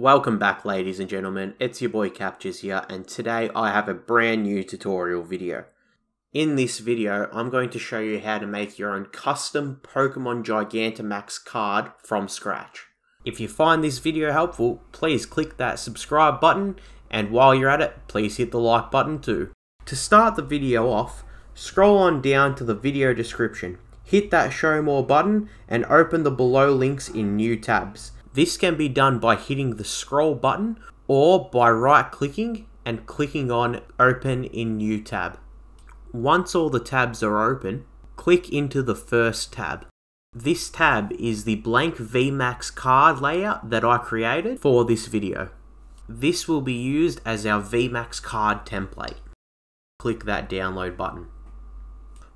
Welcome back ladies and gentlemen, it's your boy Capturez here and today I have a brand new tutorial video. In this video, I'm going to show you how to make your own custom Pokemon Gigantamax card from scratch. If you find this video helpful, please click that subscribe button and while you're at it, please hit the like button too. To start the video off, scroll on down to the video description, hit that show more button and open the below links in new tabs. This can be done by hitting the scroll button or by right clicking and clicking on open in new tab. Once all the tabs are open, click into the first tab. This tab is the blank VMAX card layout that I created for this video. This will be used as our VMAX card template. Click that download button.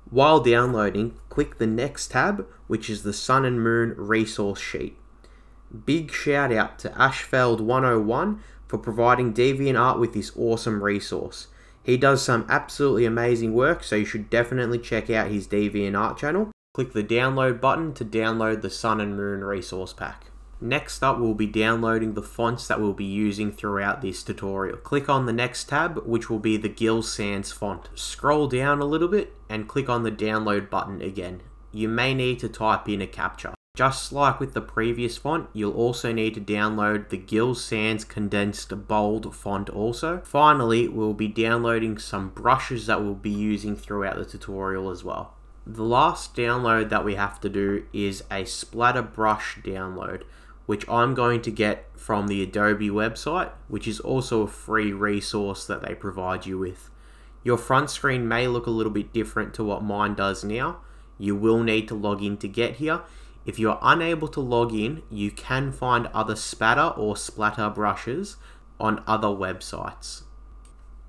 While downloading, click the next tab, which is the Sun and Moon resource sheet. Big shout out to Aschefield101 for providing DeviantArt with this awesome resource. He does some absolutely amazing work, so you should definitely check out his DeviantArt channel. Click the download button to download the Sun and Moon resource pack. Next up, we'll be downloading the fonts that we'll be using throughout this tutorial. Click on the next tab, which will be the Gill Sans font. Scroll down a little bit and click on the download button again. You may need to type in a CAPTCHA. Just like with the previous font, you'll also need to download the Gill Sans condensed bold font also. Finally, we'll be downloading some brushes that we'll be using throughout the tutorial as well. The last download that we have to do is a splatter brush download, which I'm going to get from the Adobe website, which is also a free resource that they provide you with. Your front screen may look a little bit different to what mine does now. You will need to log in to get here if you are unable to log in, you can find other spatter or splatter brushes on other websites.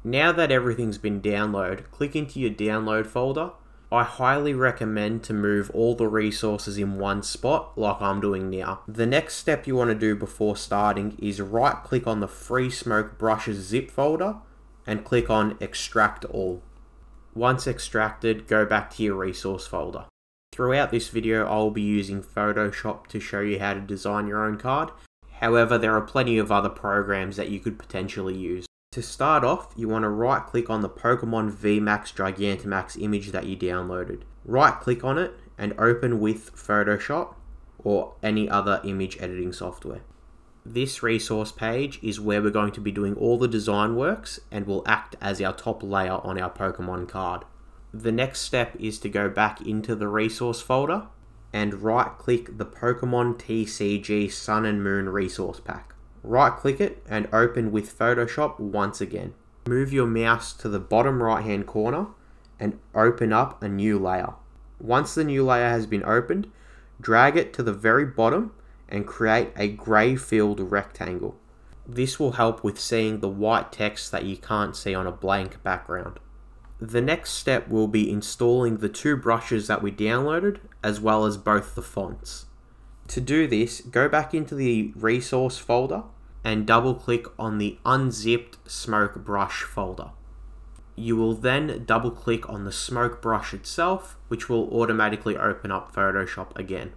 Now that everything's been downloaded, click into your download folder. I highly recommend to move all the resources in one spot like I'm doing now. The next step you want to do before starting is right click on the free smoke brushes zip folder and click on extract all. Once extracted, go back to your resource folder. Throughout this video I will be using Photoshop to show you how to design your own card. However, there are plenty of other programs that you could potentially use. To start off, you want to right click on the Pokemon VMAX Gigantamax image that you downloaded. Right click on it and open with Photoshop or any other image editing software. This resource page is where we're going to be doing all the design works and will act as our top layer on our Pokemon card the next step is to go back into the resource folder and right click the Pokemon TCG Sun and Moon resource pack. Right click it and open with Photoshop once again. Move your mouse to the bottom right hand corner and open up a new layer. Once the new layer has been opened, drag it to the very bottom and create a grey filled rectangle. This will help with seeing the white text that you can't see on a blank background. The next step will be installing the two brushes that we downloaded, as well as both the fonts. To do this, go back into the resource folder and double click on the unzipped smoke brush folder. You will then double click on the smoke brush itself, which will automatically open up Photoshop again.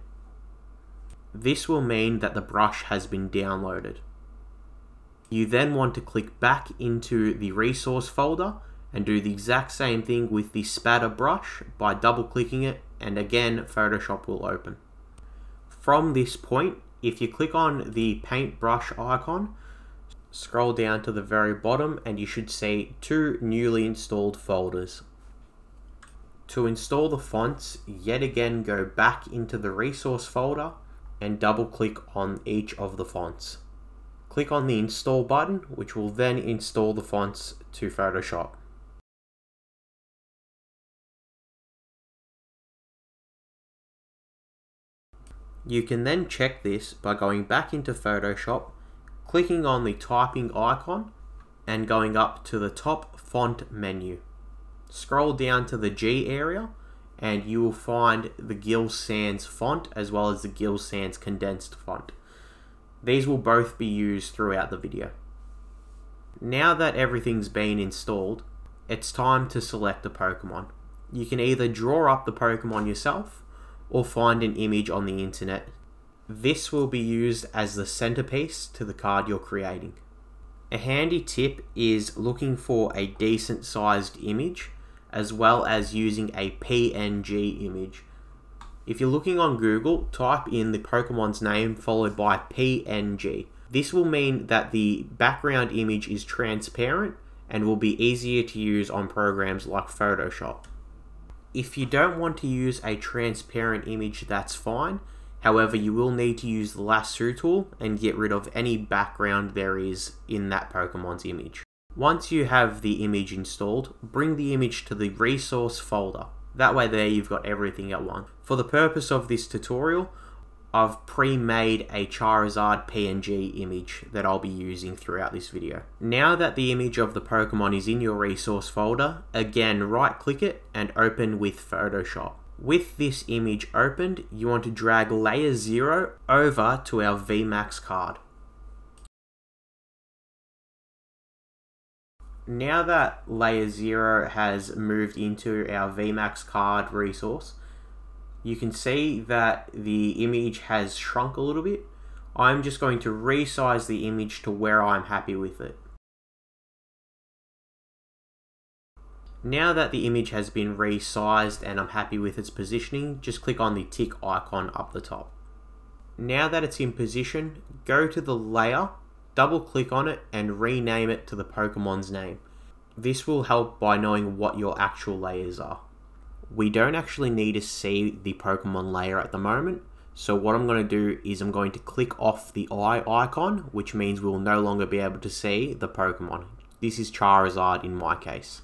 This will mean that the brush has been downloaded. You then want to click back into the resource folder and do the exact same thing with the spatter brush by double clicking it and again Photoshop will open. From this point, if you click on the paintbrush icon, scroll down to the very bottom and you should see two newly installed folders. To install the fonts, yet again go back into the resource folder and double click on each of the fonts. Click on the install button which will then install the fonts to Photoshop. You can then check this by going back into Photoshop, clicking on the typing icon, and going up to the top font menu. Scroll down to the G area, and you will find the Gill Sans font as well as the Gill Sans condensed font. These will both be used throughout the video. Now that everything's been installed, it's time to select a Pokemon. You can either draw up the Pokemon yourself, or find an image on the internet. This will be used as the centerpiece to the card you're creating. A handy tip is looking for a decent sized image as well as using a PNG image. If you're looking on Google, type in the Pokemon's name followed by PNG. This will mean that the background image is transparent and will be easier to use on programs like Photoshop. If you don't want to use a transparent image, that's fine. However, you will need to use the lasso tool and get rid of any background there is in that Pokemon's image. Once you have the image installed, bring the image to the resource folder. That way there you've got everything at once. For the purpose of this tutorial, I've pre-made a Charizard PNG image that I'll be using throughout this video. Now that the image of the Pokemon is in your resource folder, again right click it and open with Photoshop. With this image opened, you want to drag layer 0 over to our VMAX card. Now that layer 0 has moved into our VMAX card resource, you can see that the image has shrunk a little bit. I'm just going to resize the image to where I'm happy with it. Now that the image has been resized and I'm happy with its positioning, just click on the tick icon up the top. Now that it's in position, go to the layer, double click on it and rename it to the Pokemon's name. This will help by knowing what your actual layers are we don't actually need to see the Pokemon layer at the moment. So what I'm going to do is I'm going to click off the eye icon, which means we will no longer be able to see the Pokemon. This is Charizard in my case.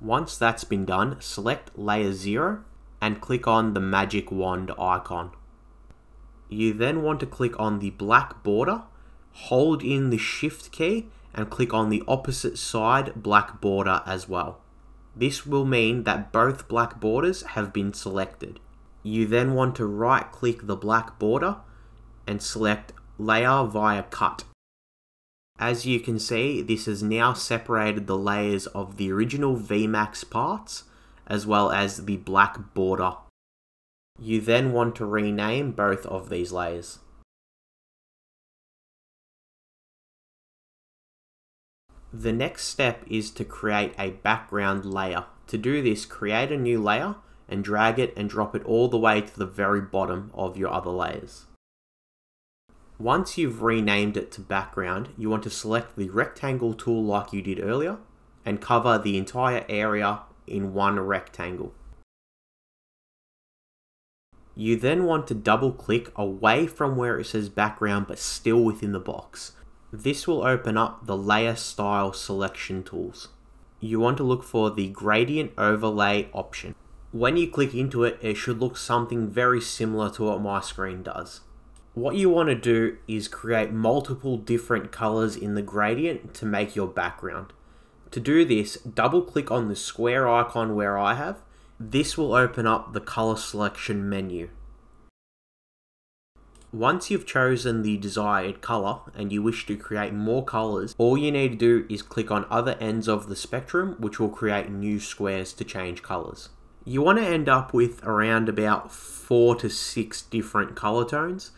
Once that's been done, select layer 0 and click on the magic wand icon. You then want to click on the black border, hold in the shift key and click on the opposite side black border as well. This will mean that both black borders have been selected. You then want to right click the black border and select layer via cut. As you can see, this has now separated the layers of the original VMAX parts as well as the black border. You then want to rename both of these layers. The next step is to create a background layer. To do this, create a new layer and drag it and drop it all the way to the very bottom of your other layers. Once you've renamed it to background, you want to select the rectangle tool like you did earlier and cover the entire area in one rectangle. You then want to double click away from where it says background but still within the box. This will open up the layer style selection tools. You want to look for the gradient overlay option. When you click into it, it should look something very similar to what my screen does. What you want to do is create multiple different colors in the gradient to make your background. To do this, double click on the square icon where I have. This will open up the color selection menu. Once you've chosen the desired color and you wish to create more colors, all you need to do is click on other ends of the spectrum, which will create new squares to change colors. You want to end up with around about four to six different color tones.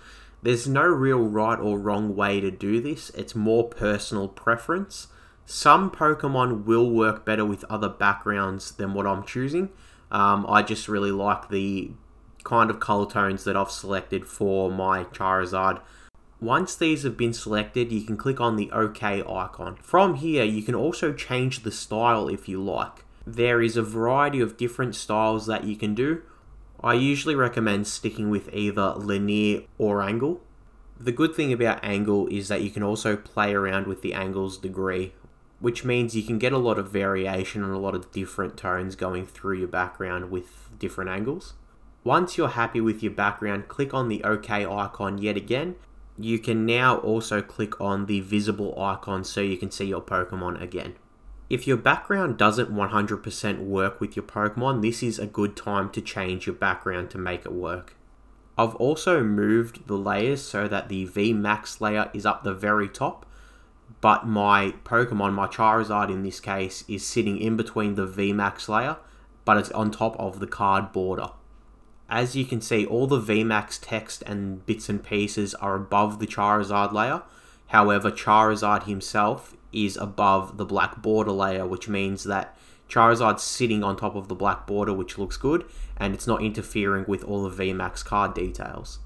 There's no real right or wrong way to do this, it's more personal preference. Some Pokemon will work better with other backgrounds than what I'm choosing. Um, I just really like the kind of color tones that I've selected for my Charizard. Once these have been selected, you can click on the OK icon. From here, you can also change the style if you like. There is a variety of different styles that you can do. I usually recommend sticking with either linear or angle. The good thing about angle is that you can also play around with the angle's degree, which means you can get a lot of variation and a lot of different tones going through your background with different angles. Once you're happy with your background, click on the OK icon yet again. You can now also click on the visible icon so you can see your Pokemon again. If your background doesn't 100% work with your Pokemon, this is a good time to change your background to make it work. I've also moved the layers so that the VMAX layer is up the very top, but my Pokemon, my Charizard in this case, is sitting in between the VMAX layer, but it's on top of the card border. As you can see, all the VMAX text and bits and pieces are above the Charizard layer. However, Charizard himself is above the black border layer, which means that Charizard's sitting on top of the black border, which looks good, and it's not interfering with all the VMAX card details.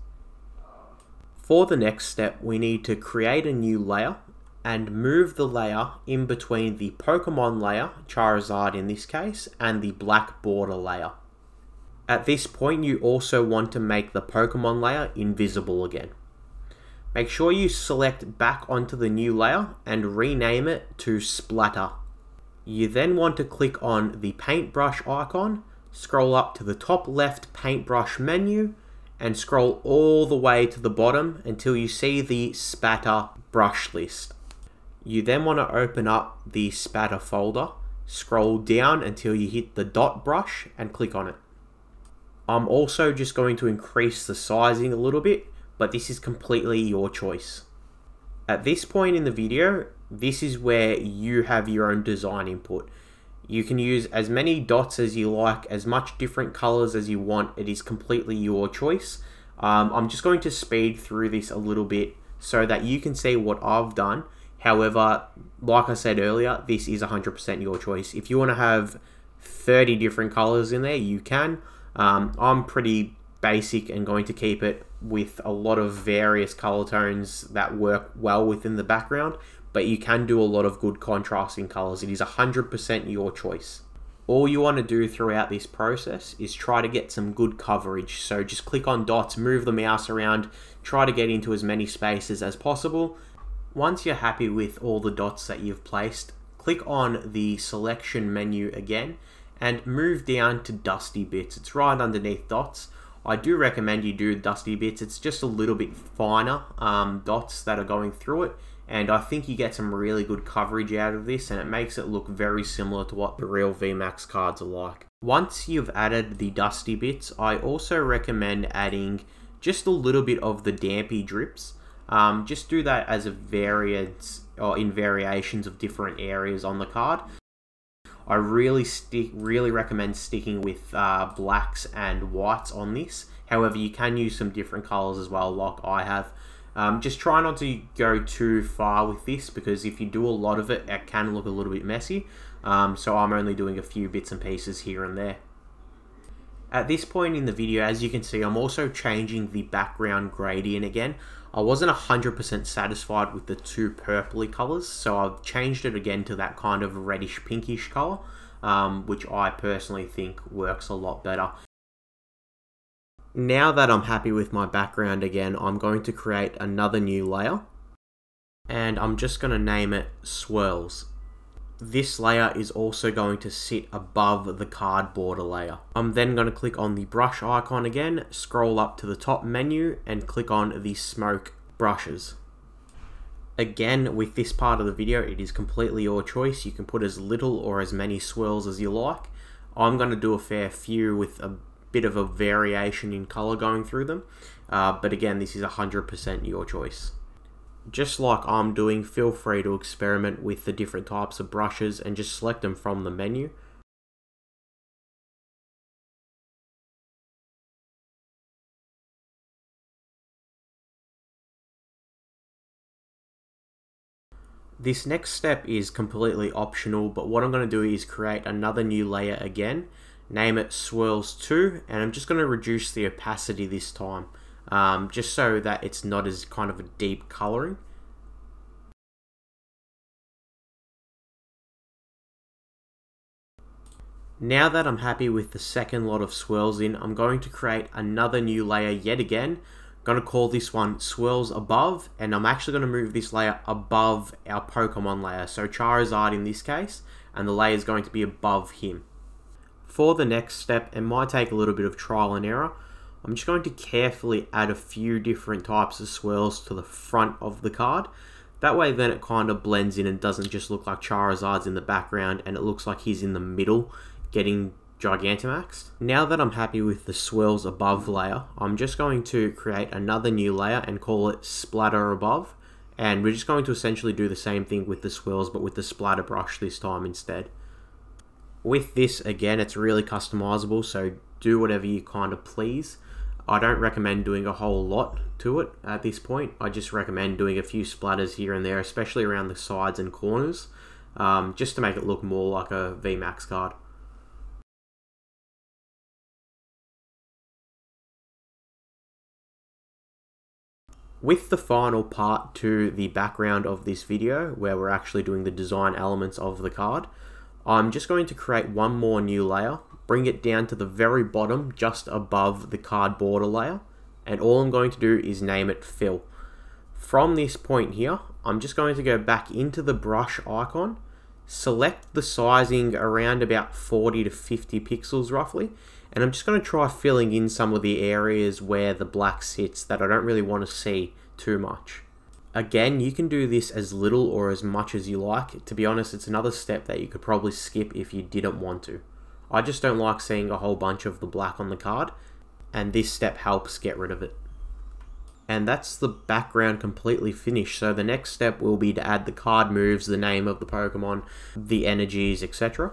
For the next step, we need to create a new layer and move the layer in between the Pokemon layer, Charizard in this case, and the black border layer. At this point, you also want to make the Pokemon layer invisible again. Make sure you select back onto the new layer and rename it to Splatter. You then want to click on the paintbrush icon, scroll up to the top left paintbrush menu, and scroll all the way to the bottom until you see the spatter brush list. You then want to open up the spatter folder, scroll down until you hit the dot brush and click on it. I'm also just going to increase the sizing a little bit, but this is completely your choice. At this point in the video, this is where you have your own design input. You can use as many dots as you like, as much different colors as you want. It is completely your choice. Um, I'm just going to speed through this a little bit so that you can see what I've done. However, like I said earlier, this is 100% your choice. If you want to have 30 different colors in there, you can. Um, I'm pretty basic and going to keep it with a lot of various color tones that work well within the background but you can do a lot of good contrasting colors. It is 100% your choice. All you want to do throughout this process is try to get some good coverage. So just click on dots, move the mouse around, try to get into as many spaces as possible. Once you're happy with all the dots that you've placed, click on the selection menu again and move down to dusty bits. It's right underneath dots. I do recommend you do dusty bits. It's just a little bit finer um, dots that are going through it and I think you get some really good coverage out of this and it makes it look very similar to what the real VMAX cards are like. Once you've added the dusty bits, I also recommend adding just a little bit of the dampy drips. Um, just do that as a variance or in variations of different areas on the card. I really stick, really recommend sticking with uh, blacks and whites on this. However, you can use some different colors as well, like I have. Um, just try not to go too far with this because if you do a lot of it, it can look a little bit messy. Um, so I'm only doing a few bits and pieces here and there. At this point in the video, as you can see, I'm also changing the background gradient again. I wasn't 100% satisfied with the two purpley colors, so I've changed it again to that kind of reddish pinkish color, um, which I personally think works a lot better. Now that I'm happy with my background again, I'm going to create another new layer. And I'm just going to name it Swirls. This layer is also going to sit above the card border layer. I'm then going to click on the brush icon again, scroll up to the top menu and click on the smoke brushes. Again, with this part of the video, it is completely your choice. You can put as little or as many swirls as you like. I'm going to do a fair few with a bit of a variation in color going through them. Uh, but again, this is 100% your choice. Just like I'm doing, feel free to experiment with the different types of brushes and just select them from the menu. This next step is completely optional, but what I'm going to do is create another new layer again name it swirls 2 and I'm just going to reduce the opacity this time um, just so that it's not as kind of a deep coloring Now that I'm happy with the second lot of swirls in, I'm going to create another new layer yet again. I'm going to call this one swirls above, and I'm actually going to move this layer above our Pokemon layer. So Charizard in this case, and the layer is going to be above him. For the next step, it might take a little bit of trial and error. I'm just going to carefully add a few different types of swirls to the front of the card. That way then it kind of blends in and doesn't just look like Charizard's in the background and it looks like he's in the middle getting Gigantamaxed. Now that I'm happy with the swirls above layer, I'm just going to create another new layer and call it Splatter Above. And we're just going to essentially do the same thing with the swirls but with the splatter brush this time instead. With this, again, it's really customizable, so do whatever you kind of please. I don't recommend doing a whole lot to it at this point. I just recommend doing a few splatters here and there, especially around the sides and corners, um, just to make it look more like a VMAX card. With the final part to the background of this video, where we're actually doing the design elements of the card, I'm just going to create one more new layer bring it down to the very bottom just above the card border layer and all I'm going to do is name it fill. From this point here, I'm just going to go back into the brush icon, select the sizing around about 40 to 50 pixels roughly, and I'm just going to try filling in some of the areas where the black sits that I don't really want to see too much. Again, you can do this as little or as much as you like. To be honest, it's another step that you could probably skip if you didn't want to. I just don't like seeing a whole bunch of the black on the card, and this step helps get rid of it. And that's the background completely finished, so the next step will be to add the card moves, the name of the Pokemon, the energies, etc.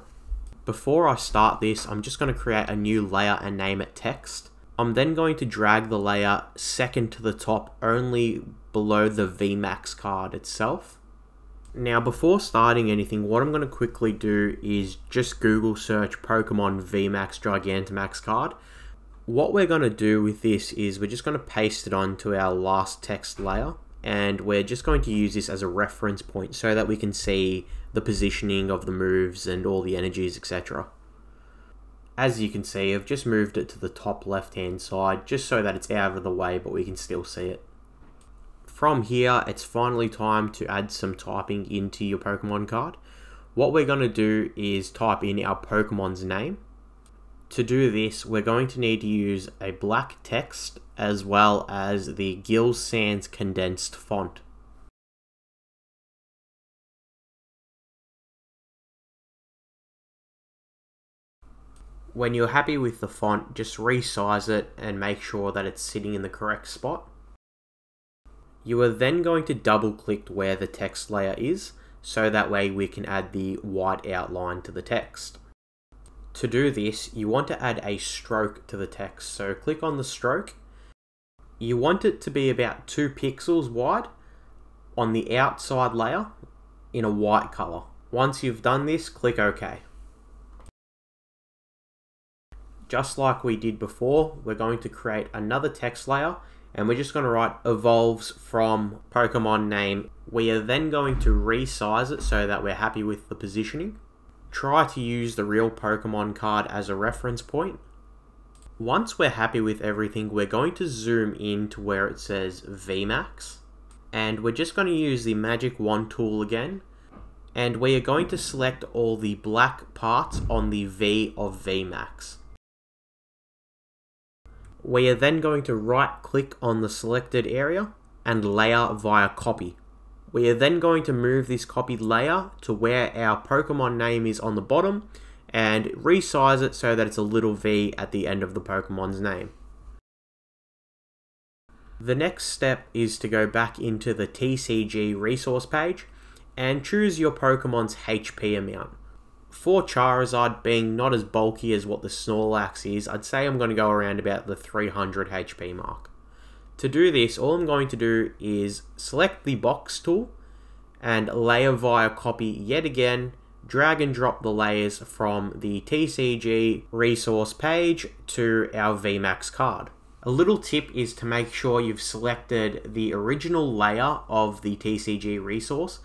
Before I start this, I'm just going to create a new layer and name it text. I'm then going to drag the layer second to the top, only below the VMAX card itself. Now, before starting anything, what I'm going to quickly do is just Google search Pokemon VMAX Gigantamax card. What we're going to do with this is we're just going to paste it onto our last text layer and we're just going to use this as a reference point so that we can see the positioning of the moves and all the energies, etc. As you can see, I've just moved it to the top left hand side just so that it's out of the way but we can still see it. From here, it's finally time to add some typing into your Pokemon card. What we're going to do is type in our Pokemon's name. To do this, we're going to need to use a black text as well as the Gill Sans condensed font. When you're happy with the font, just resize it and make sure that it's sitting in the correct spot. You are then going to double click where the text layer is, so that way we can add the white outline to the text. To do this, you want to add a stroke to the text, so click on the stroke. You want it to be about 2 pixels wide on the outside layer in a white color. Once you've done this, click OK. Just like we did before, we're going to create another text layer and we're just going to write evolves from Pokemon name. We are then going to resize it so that we're happy with the positioning. Try to use the real Pokemon card as a reference point. Once we're happy with everything, we're going to zoom in to where it says VMAX. And we're just going to use the Magic Wand tool again. And we are going to select all the black parts on the V of VMAX. We are then going to right click on the selected area and layer via copy. We are then going to move this copied layer to where our Pokemon name is on the bottom and resize it so that it's a little V at the end of the Pokemon's name. The next step is to go back into the TCG resource page and choose your Pokemon's HP amount for Charizard being not as bulky as what the Snorlax is, I'd say I'm going to go around about the 300 HP mark. To do this, all I'm going to do is select the box tool and layer via copy yet again, drag and drop the layers from the TCG resource page to our VMAX card. A little tip is to make sure you've selected the original layer of the TCG resource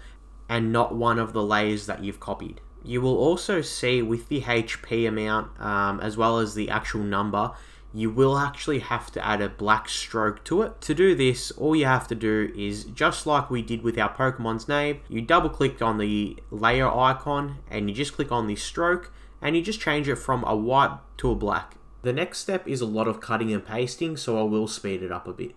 and not one of the layers that you've copied. You will also see with the HP amount um, as well as the actual number, you will actually have to add a black stroke to it. To do this, all you have to do is just like we did with our Pokemon's name, you double click on the layer icon and you just click on the stroke and you just change it from a white to a black. The next step is a lot of cutting and pasting, so I will speed it up a bit.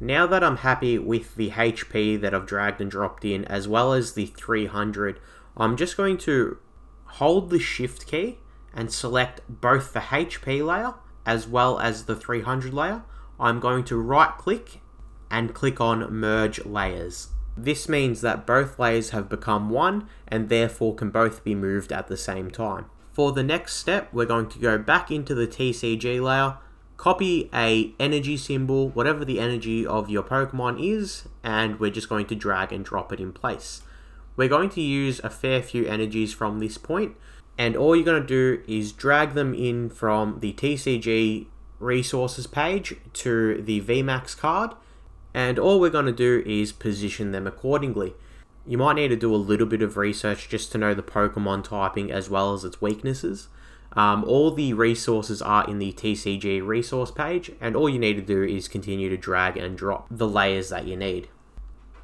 Now that I'm happy with the HP that I've dragged and dropped in, as well as the 300, I'm just going to hold the Shift key and select both the HP layer as well as the 300 layer. I'm going to right click and click on Merge Layers. This means that both layers have become one and therefore can both be moved at the same time. For the next step, we're going to go back into the TCG layer, copy a energy symbol, whatever the energy of your Pokemon is, and we're just going to drag and drop it in place. We're going to use a fair few energies from this point, and all you're going to do is drag them in from the TCG resources page to the VMAX card, and all we're going to do is position them accordingly. You might need to do a little bit of research just to know the Pokemon typing as well as its weaknesses. Um, all the resources are in the TCG resource page, and all you need to do is continue to drag and drop the layers that you need.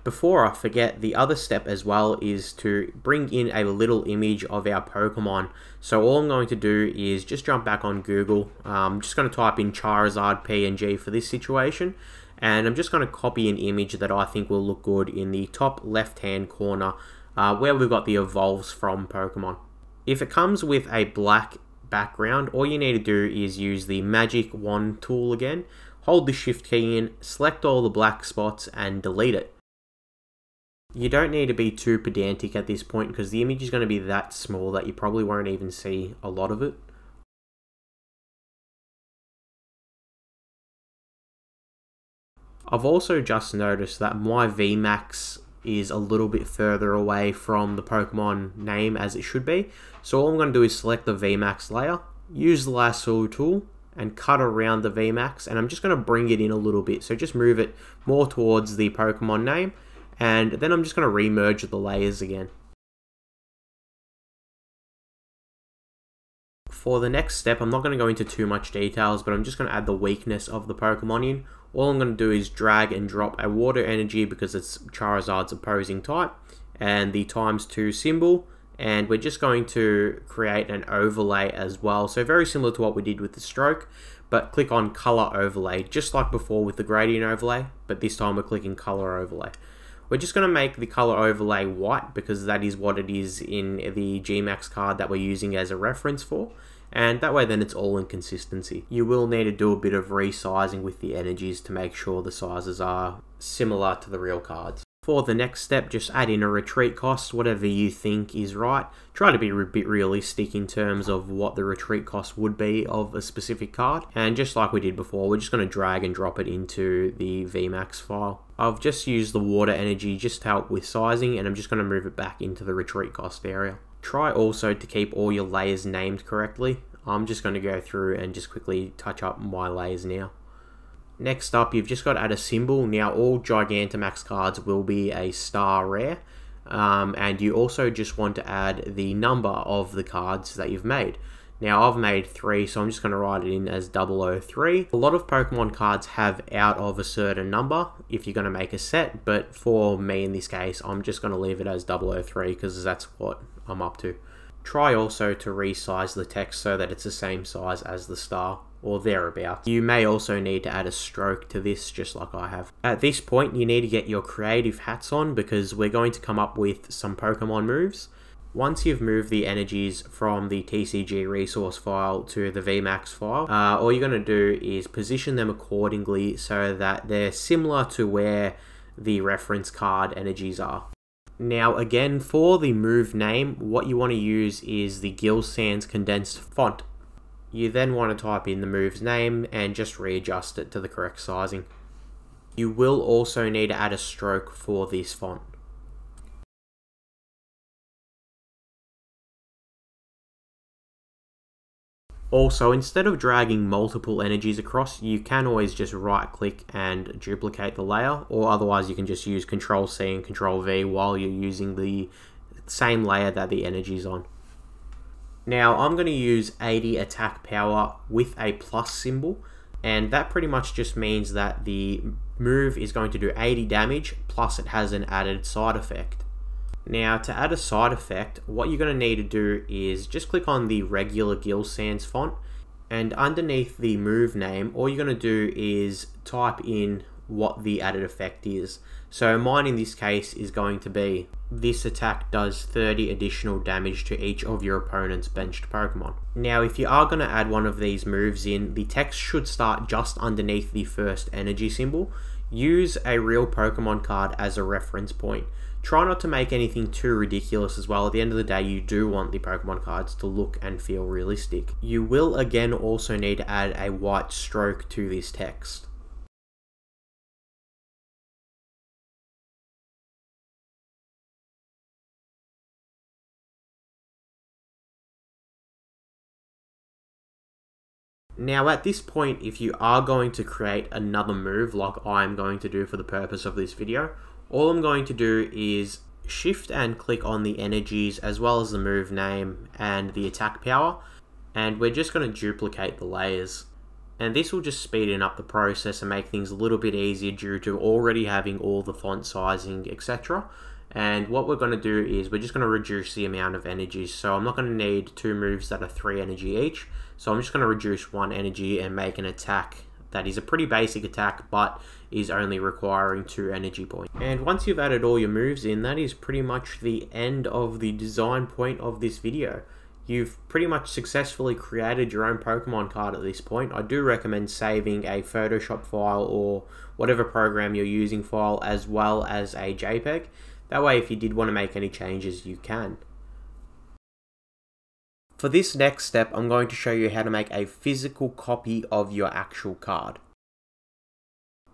Before I forget, the other step as well is to bring in a little image of our Pokemon. So all I'm going to do is just jump back on Google. I'm just going to type in Charizard PNG for this situation. And I'm just going to copy an image that I think will look good in the top left hand corner uh, where we've got the evolves from Pokemon. If it comes with a black background, all you need to do is use the magic wand tool again, hold the shift key in, select all the black spots and delete it. You don't need to be too pedantic at this point because the image is going to be that small that you probably won't even see a lot of it. I've also just noticed that my VMAX is a little bit further away from the Pokemon name as it should be. So all I'm going to do is select the VMAX layer, use the lasso tool, and cut around the VMAX, and I'm just going to bring it in a little bit. So just move it more towards the Pokemon name, and then I'm just going to remerge the layers again. For the next step, I'm not going to go into too much details, but I'm just going to add the weakness of the Pokemon in. All I'm going to do is drag and drop a water energy because it's Charizard's opposing type, and the times 2 symbol, and we're just going to create an overlay as well. So very similar to what we did with the stroke, but click on color overlay, just like before with the gradient overlay, but this time we're clicking color overlay. We're just going to make the color overlay white because that is what it is in the GMAX card that we're using as a reference for. And that way then it's all in consistency. You will need to do a bit of resizing with the energies to make sure the sizes are similar to the real cards. For the next step, just add in a retreat cost, whatever you think is right. Try to be a bit realistic in terms of what the retreat cost would be of a specific card. And just like we did before, we're just going to drag and drop it into the VMAX file. I've just used the water energy just to help with sizing and I'm just going to move it back into the retreat cost area. Try also to keep all your layers named correctly. I'm just going to go through and just quickly touch up my layers now. Next up, you've just got to add a symbol. Now, all Gigantamax cards will be a star rare. Um, and you also just want to add the number of the cards that you've made. Now, I've made three, so I'm just going to write it in as 003. A lot of Pokemon cards have out of a certain number if you're going to make a set, but for me in this case, I'm just going to leave it as 003 because that's what I'm up to. Try also to resize the text so that it's the same size as the star or thereabouts. You may also need to add a stroke to this just like I have. At this point you need to get your creative hats on because we're going to come up with some Pokemon moves. Once you've moved the energies from the TCG resource file to the VMAX file, uh, all you're going to do is position them accordingly so that they're similar to where the reference card energies are. Now again, for the move name, what you want to use is the Gill Sans condensed font. You then want to type in the move's name and just readjust it to the correct sizing. You will also need to add a stroke for this font. Also, instead of dragging multiple energies across, you can always just right click and duplicate the layer, or otherwise you can just use Control C and Control V while you're using the same layer that the energy is on. Now I'm going to use 80 attack power with a plus symbol and that pretty much just means that the move is going to do 80 damage plus it has an added side effect. Now to add a side effect what you're going to need to do is just click on the regular Gill Sans font and underneath the move name all you're going to do is type in what the added effect is. So mine in this case is going to be this attack does 30 additional damage to each of your opponent's benched Pokemon. Now if you are going to add one of these moves in, the text should start just underneath the first energy symbol. Use a real Pokemon card as a reference point. Try not to make anything too ridiculous as well. At the end of the day, you do want the Pokemon cards to look and feel realistic. You will again also need to add a white stroke to this text. Now at this point, if you are going to create another move like I'm going to do for the purpose of this video, all I'm going to do is shift and click on the energies as well as the move name and the attack power and we're just going to duplicate the layers and this will just speed up the process and make things a little bit easier due to already having all the font sizing etc and what we're going to do is we're just going to reduce the amount of energies. So I'm not going to need two moves that are three energy each. So I'm just going to reduce one energy and make an attack that is a pretty basic attack, but is only requiring two energy points. And once you've added all your moves in, that is pretty much the end of the design point of this video. You've pretty much successfully created your own Pokemon card at this point. I do recommend saving a Photoshop file or whatever program you're using file as well as a JPEG. That way, if you did want to make any changes, you can. For this next step, I'm going to show you how to make a physical copy of your actual card.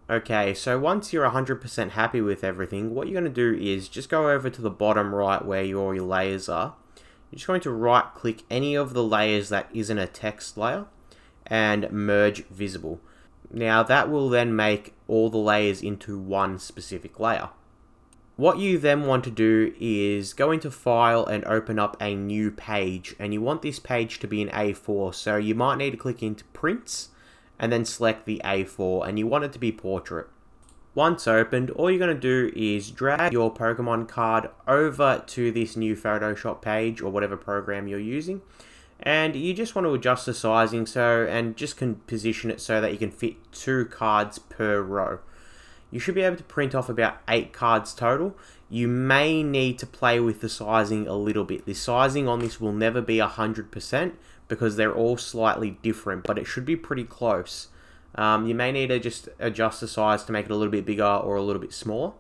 Okay, so once you're 100% happy with everything, what you're going to do is just go over to the bottom right where your, your layers are. You're just going to right click any of the layers that isn't a text layer and merge visible. Now that will then make all the layers into one specific layer. What you then want to do is go into file and open up a new page and you want this page to be an A4 so you might need to click into prints and then select the A4 and you want it to be portrait. Once opened, all you're going to do is drag your Pokemon card over to this new Photoshop page or whatever program you're using and you just want to adjust the sizing so and just can position it so that you can fit two cards per row you should be able to print off about 8 cards total. You may need to play with the sizing a little bit. The sizing on this will never be 100% because they're all slightly different, but it should be pretty close. Um, you may need to just adjust the size to make it a little bit bigger or a little bit smaller.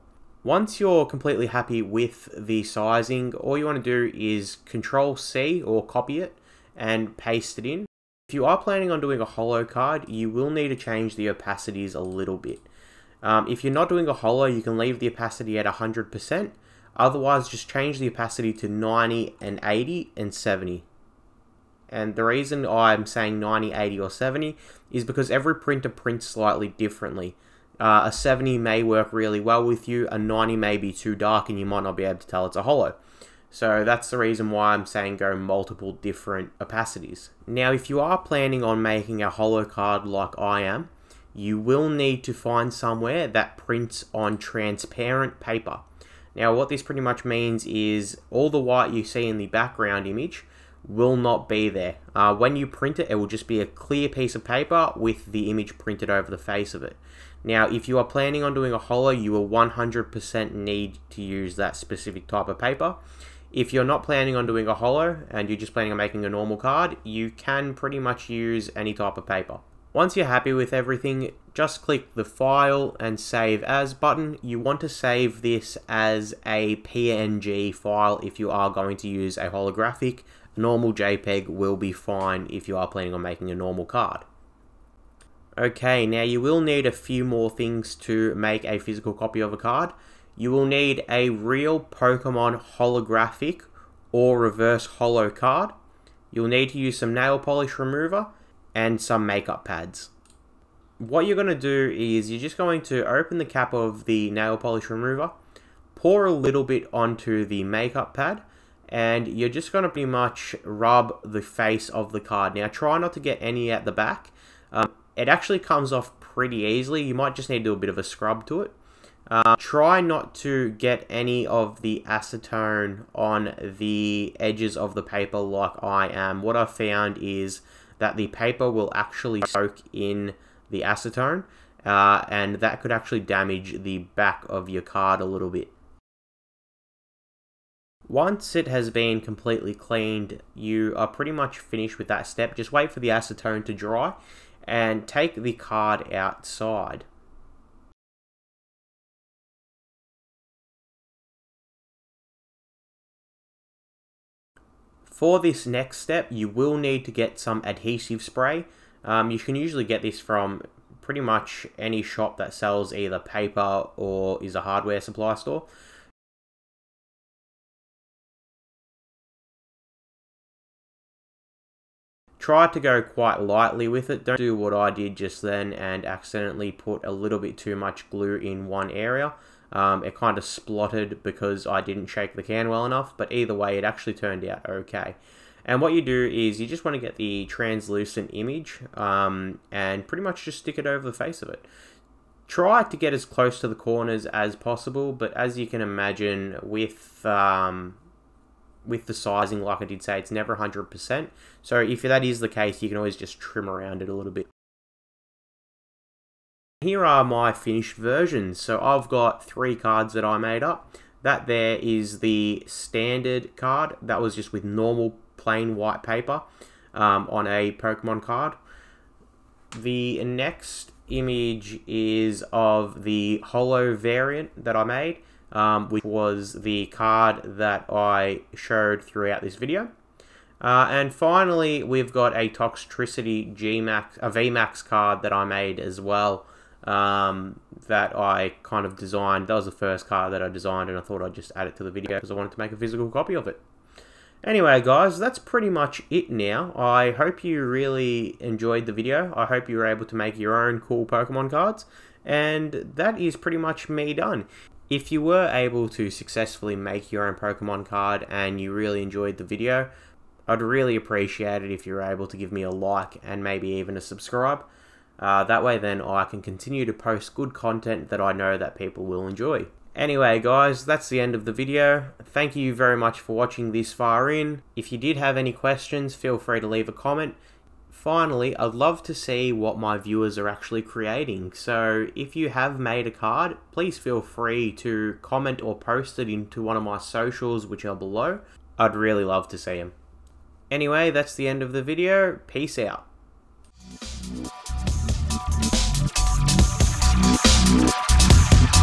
Once you're completely happy with the sizing, all you want to do is Control C or copy it and paste it in. If you are planning on doing a holo card, you will need to change the opacities a little bit. Um, if you're not doing a holo, you can leave the opacity at 100%. Otherwise, just change the opacity to 90 and 80 and 70. And the reason I'm saying 90, 80, or 70 is because every printer prints slightly differently. Uh, a 70 may work really well with you, a 90 may be too dark and you might not be able to tell it's a holo. So that's the reason why I'm saying go multiple different opacities. Now if you are planning on making a holo card like I am, you will need to find somewhere that prints on transparent paper. Now what this pretty much means is all the white you see in the background image will not be there. Uh, when you print it, it will just be a clear piece of paper with the image printed over the face of it. Now, if you are planning on doing a holo, you will 100% need to use that specific type of paper. If you're not planning on doing a holo and you're just planning on making a normal card, you can pretty much use any type of paper. Once you're happy with everything, just click the File and Save As button. You want to save this as a PNG file if you are going to use a holographic. A normal JPEG will be fine if you are planning on making a normal card. Okay, now you will need a few more things to make a physical copy of a card. You will need a real Pokemon holographic or reverse holo card. You'll need to use some nail polish remover and some makeup pads. What you're going to do is you're just going to open the cap of the nail polish remover, pour a little bit onto the makeup pad, and you're just going to pretty much rub the face of the card. Now try not to get any at the back. Um, it actually comes off pretty easily. You might just need to do a bit of a scrub to it. Uh, try not to get any of the acetone on the edges of the paper like I am. What I've found is that the paper will actually soak in the acetone uh, and that could actually damage the back of your card a little bit. Once it has been completely cleaned, you are pretty much finished with that step. Just wait for the acetone to dry and take the card outside. For this next step, you will need to get some adhesive spray. Um, you can usually get this from pretty much any shop that sells either paper or is a hardware supply store. Try to go quite lightly with it. Don't do what I did just then and accidentally put a little bit too much glue in one area. Um, it kind of splotted because I didn't shake the can well enough, but either way, it actually turned out okay. And what you do is you just want to get the translucent image um, and pretty much just stick it over the face of it. Try to get as close to the corners as possible, but as you can imagine, with um, with the sizing, like I did say, it's never 100%. So if that is the case, you can always just trim around it a little bit. Here are my finished versions. So I've got three cards that I made up. That there is the standard card. That was just with normal plain white paper um, on a Pokemon card. The next image is of the holo variant that I made um, which was the card that I showed throughout this video. Uh, and finally, we've got a Toxtricity G-Max, a VMAX card that I made as well, um, that I kind of designed. That was the first card that I designed, and I thought I'd just add it to the video because I wanted to make a physical copy of it. Anyway, guys, that's pretty much it now. I hope you really enjoyed the video. I hope you were able to make your own cool Pokemon cards. And that is pretty much me done. If you were able to successfully make your own Pokemon card and you really enjoyed the video, I'd really appreciate it if you were able to give me a like and maybe even a subscribe. Uh, that way then I can continue to post good content that I know that people will enjoy. Anyway guys, that's the end of the video. Thank you very much for watching this far in. If you did have any questions, feel free to leave a comment finally, I'd love to see what my viewers are actually creating. So if you have made a card, please feel free to comment or post it into one of my socials, which are below. I'd really love to see them. Anyway, that's the end of the video. Peace out.